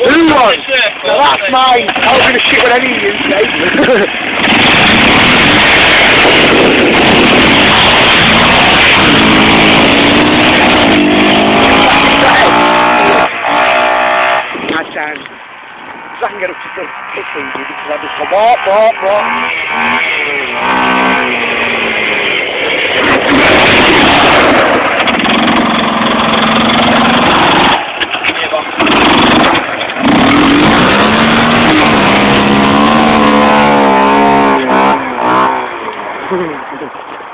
Who was? No, that's mine. I was gonna shit with any of you, mate. I can. I can get up to the pussy because I just go, what, what, what. くるんだ。